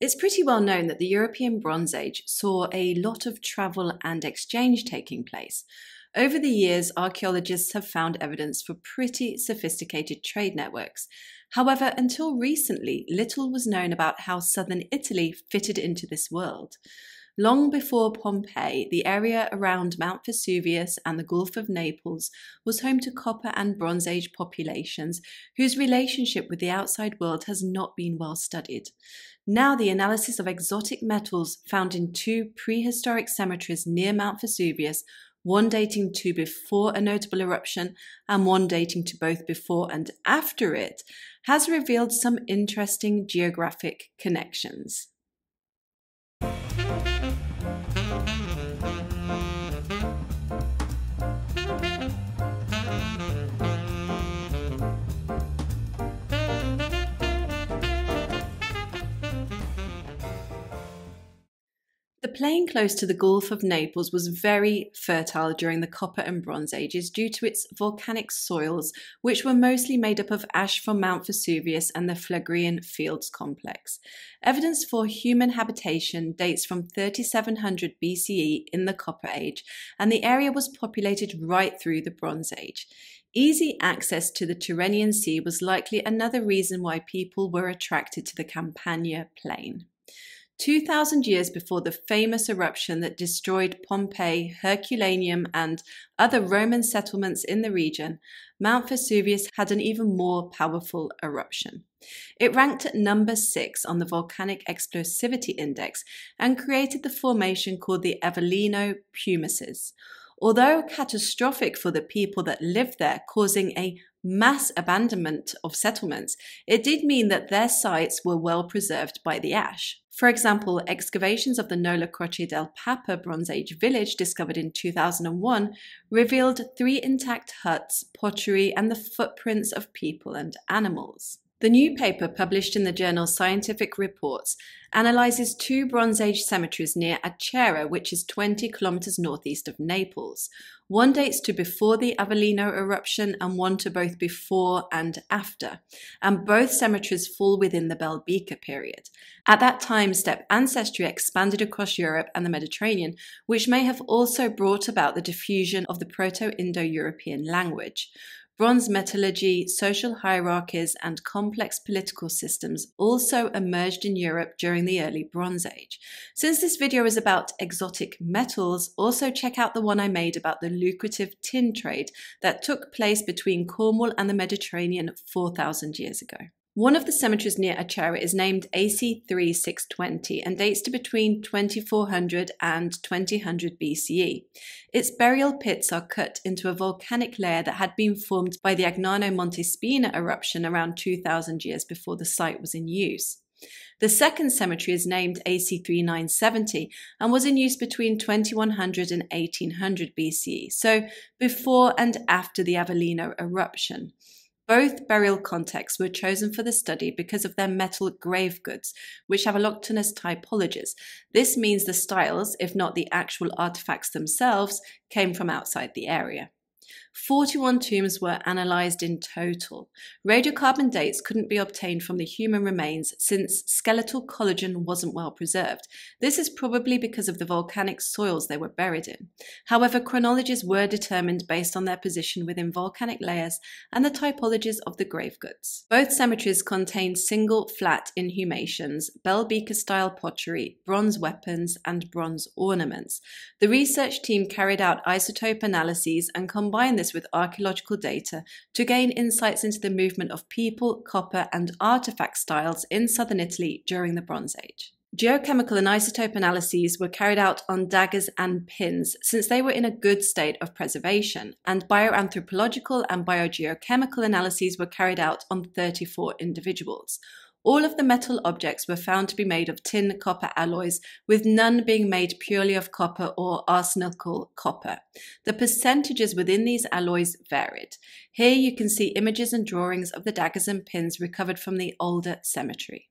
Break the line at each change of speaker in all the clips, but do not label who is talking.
It's pretty well known that the European Bronze Age saw a lot of travel and exchange taking place. Over the years, archaeologists have found evidence for pretty sophisticated trade networks. However, until recently, little was known about how southern Italy fitted into this world. Long before Pompeii, the area around Mount Vesuvius and the Gulf of Naples was home to Copper and Bronze Age populations whose relationship with the outside world has not been well studied. Now, the analysis of exotic metals found in two prehistoric cemeteries near Mount Vesuvius one dating to before a notable eruption and one dating to both before and after it, has revealed some interesting geographic connections. The plain close to the Gulf of Naples was very fertile during the Copper and Bronze Ages due to its volcanic soils, which were mostly made up of ash from Mount Vesuvius and the Phlegraean Fields complex. Evidence for human habitation dates from 3700 BCE in the Copper Age, and the area was populated right through the Bronze Age. Easy access to the Tyrrhenian Sea was likely another reason why people were attracted to the Campania plain. 2,000 years before the famous eruption that destroyed Pompeii, Herculaneum, and other Roman settlements in the region, Mount Vesuvius had an even more powerful eruption. It ranked at number 6 on the Volcanic Explosivity Index and created the formation called the Avellino pumices. Although catastrophic for the people that lived there, causing a mass abandonment of settlements, it did mean that their sites were well preserved by the ash. For example, excavations of the Nola Croce del Papa Bronze Age village discovered in 2001 revealed three intact huts, pottery, and the footprints of people and animals. The new paper, published in the journal Scientific Reports, analyzes two Bronze Age cemeteries near Acerra, which is 20 kilometers northeast of Naples. One dates to before the Avellino eruption and one to both before and after, and both cemeteries fall within the Beaker period. At that time, steppe ancestry expanded across Europe and the Mediterranean, which may have also brought about the diffusion of the Proto Indo European language. Bronze metallurgy, social hierarchies, and complex political systems also emerged in Europe during the early Bronze Age. Since this video is about exotic metals, also check out the one I made about the lucrative tin trade that took place between Cornwall and the Mediterranean 4,000 years ago. One of the cemeteries near Acerra is named AC3620 and dates to between 2400 and 2000 BCE. Its burial pits are cut into a volcanic layer that had been formed by the Agnano Monte Spina eruption around 2000 years before the site was in use. The second cemetery is named AC3970 and was in use between 2100 and 1800 BCE, so before and after the Avellino eruption. Both burial contexts were chosen for the study because of their metal grave goods, which have allochthonous typologies. This means the styles, if not the actual artifacts themselves, came from outside the area. 41 tombs were analysed in total. Radiocarbon dates couldn't be obtained from the human remains since skeletal collagen wasn't well preserved. This is probably because of the volcanic soils they were buried in. However, chronologies were determined based on their position within volcanic layers and the typologies of the grave goods. Both cemeteries contained single flat inhumations, bell beaker style pottery, bronze weapons, and bronze ornaments. The research team carried out isotope analyses and combined this with archaeological data to gain insights into the movement of people, copper, and artifact styles in southern Italy during the Bronze Age. Geochemical and isotope analyses were carried out on daggers and pins since they were in a good state of preservation, and bioanthropological and biogeochemical analyses were carried out on 34 individuals. All of the metal objects were found to be made of tin copper alloys, with none being made purely of copper or arsenical copper. The percentages within these alloys varied. Here you can see images and drawings of the daggers and pins recovered from the older cemetery.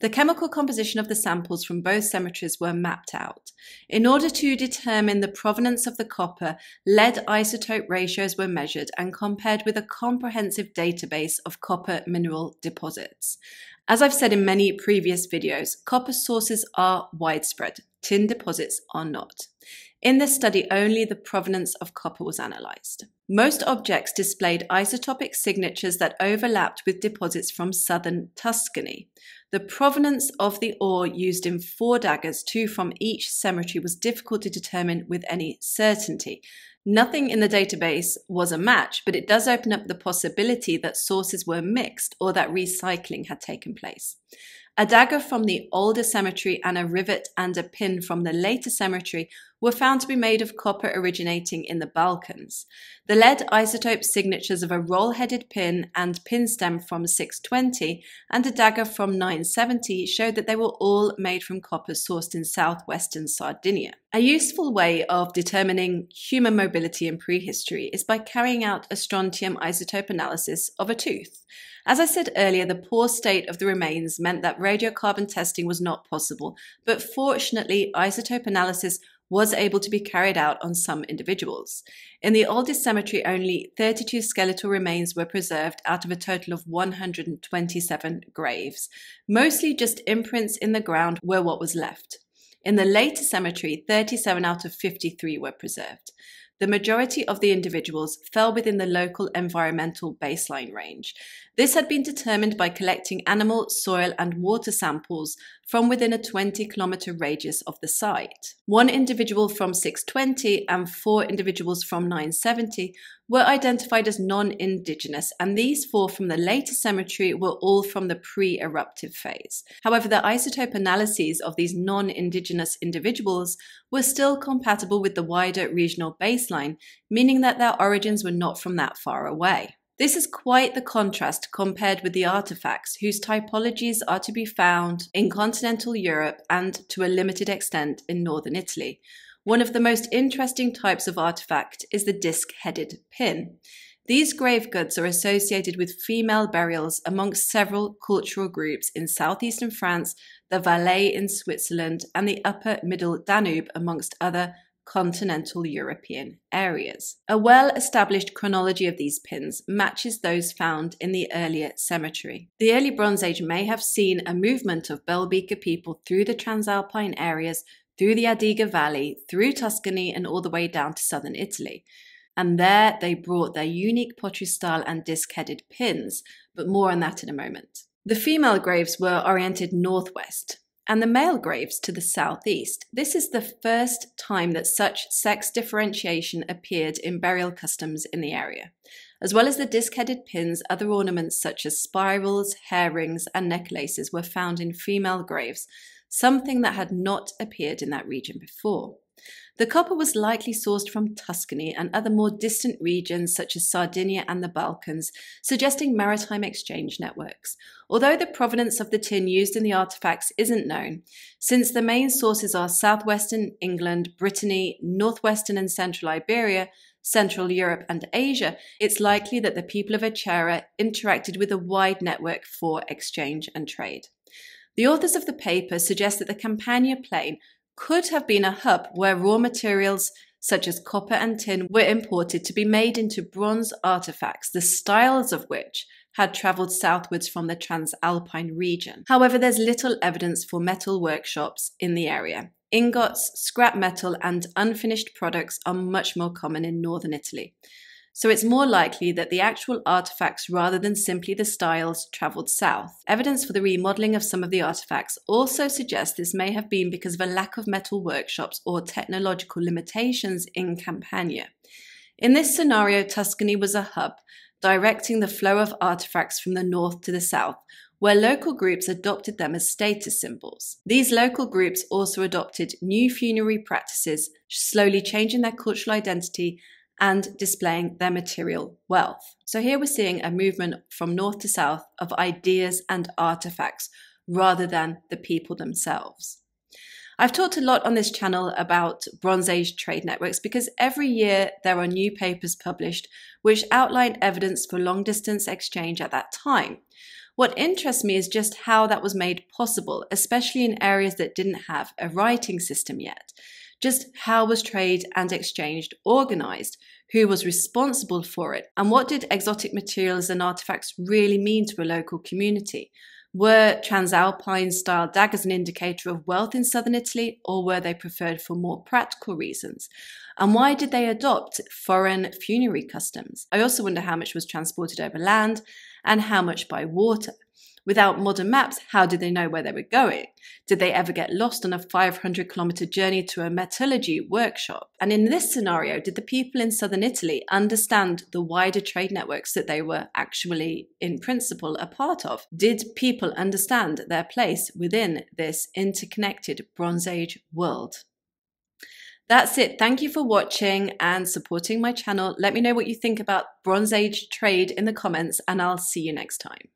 The chemical composition of the samples from both cemeteries were mapped out. In order to determine the provenance of the copper, lead isotope ratios were measured and compared with a comprehensive database of copper mineral deposits. As I've said in many previous videos, copper sources are widespread, tin deposits are not. In this study, only the provenance of copper was analysed. Most objects displayed isotopic signatures that overlapped with deposits from southern Tuscany. The provenance of the ore used in four daggers, two from each cemetery, was difficult to determine with any certainty. Nothing in the database was a match, but it does open up the possibility that sources were mixed or that recycling had taken place. A dagger from the older cemetery and a rivet and a pin from the later cemetery were found to be made of copper originating in the Balkans. The lead isotope signatures of a roll headed pin and pin stem from 620 and a dagger from 970 showed that they were all made from copper sourced in southwestern Sardinia. A useful way of determining human mobility in prehistory is by carrying out a strontium isotope analysis of a tooth. As I said earlier, the poor state of the remains meant that radiocarbon testing was not possible, but fortunately, isotope analysis was able to be carried out on some individuals. In the oldest cemetery, only 32 skeletal remains were preserved out of a total of 127 graves. Mostly just imprints in the ground were what was left. In the later cemetery, 37 out of 53 were preserved the majority of the individuals fell within the local environmental baseline range. This had been determined by collecting animal, soil, and water samples from within a 20 kilometer radius of the site. One individual from 620 and four individuals from 970 were identified as non indigenous, and these four from the later cemetery were all from the pre eruptive phase. However, the isotope analyses of these non indigenous individuals were still compatible with the wider regional baseline, meaning that their origins were not from that far away. This is quite the contrast compared with the artifacts, whose typologies are to be found in continental Europe and to a limited extent in northern Italy. One of the most interesting types of artifact is the disc headed pin. These grave goods are associated with female burials amongst several cultural groups in southeastern France, the Valais in Switzerland, and the upper middle Danube, amongst other continental European areas. A well established chronology of these pins matches those found in the earlier cemetery. The early Bronze Age may have seen a movement of Bell Beaker people through the Transalpine areas through the Adige Valley, through Tuscany, and all the way down to southern Italy. And there they brought their unique pottery style and disc headed pins, but more on that in a moment. The female graves were oriented northwest, and the male graves to the southeast. This is the first time that such sex differentiation appeared in burial customs in the area. As well as the disc headed pins, other ornaments such as spirals, hair rings, and necklaces were found in female graves, something that had not appeared in that region before. The copper was likely sourced from Tuscany and other more distant regions such as Sardinia and the Balkans, suggesting maritime exchange networks. Although the provenance of the tin used in the artifacts isn't known, since the main sources are southwestern England, Brittany, northwestern and central Iberia, Central Europe, and Asia, it's likely that the people of Acerra interacted with a wide network for exchange and trade. The authors of the paper suggest that the Campania plain could have been a hub where raw materials such as copper and tin were imported to be made into bronze artifacts, the styles of which had travelled southwards from the Transalpine region. However, there's little evidence for metal workshops in the area. Ingots, scrap metal, and unfinished products are much more common in northern Italy so it's more likely that the actual artifacts rather than simply the styles travelled south. Evidence for the remodelling of some of the artifacts also suggests this may have been because of a lack of metal workshops or technological limitations in Campania. In this scenario, Tuscany was a hub, directing the flow of artifacts from the north to the south, where local groups adopted them as status symbols. These local groups also adopted new funerary practices, slowly changing their cultural identity and displaying their material wealth. So here we're seeing a movement from north to south of ideas and artifacts rather than the people themselves. I've talked a lot on this channel about Bronze Age trade networks because every year there are new papers published which outline evidence for long distance exchange at that time. What interests me is just how that was made possible, especially in areas that didn't have a writing system yet. Just how was trade and exchange organized? Who was responsible for it? And what did exotic materials and artifacts really mean to a local community? Were transalpine style daggers an indicator of wealth in southern Italy, or were they preferred for more practical reasons? And why did they adopt foreign funerary customs? I also wonder how much was transported over land and how much by water. Without modern maps, how did they know where they were going? Did they ever get lost on a 500 kilometer journey to a metallurgy workshop? And in this scenario, did the people in southern Italy understand the wider trade networks that they were actually, in principle, a part of? Did people understand their place within this interconnected Bronze Age world? That's it. Thank you for watching and supporting my channel. Let me know what you think about Bronze Age trade in the comments, and I'll see you next time.